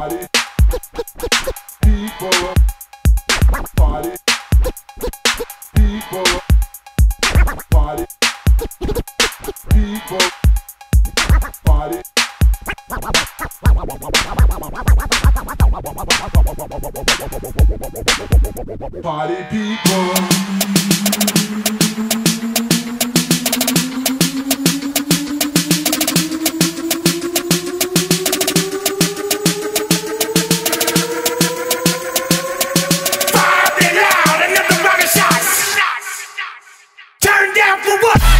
Party people. Party people. Party people. Party. People. what?